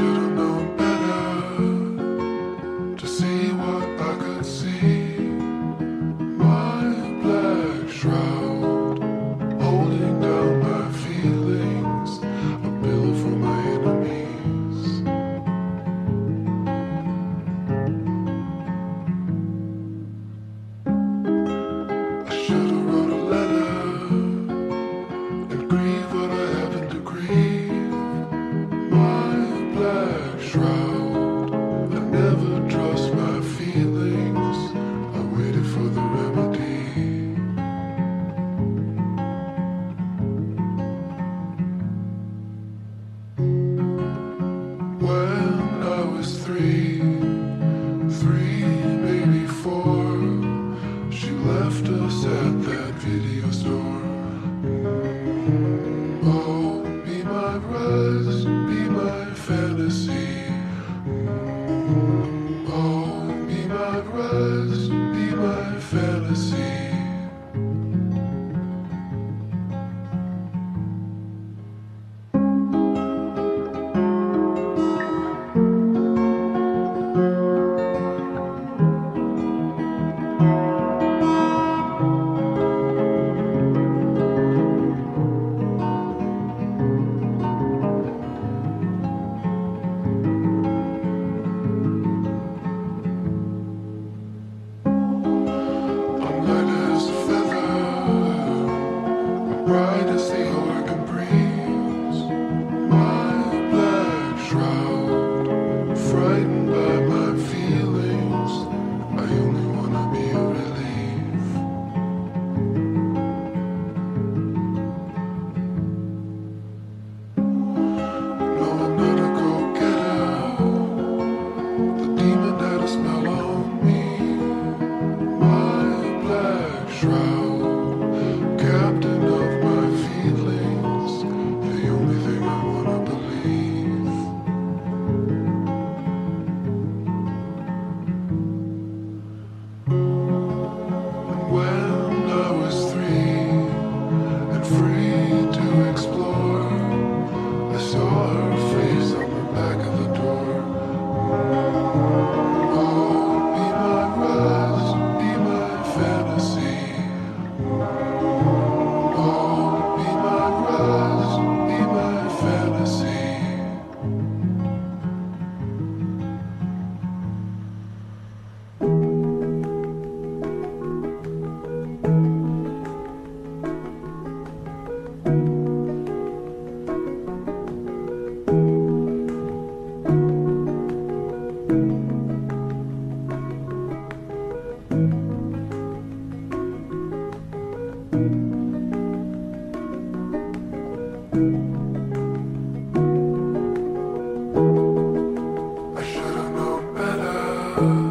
should have was three. I'm shroud, better.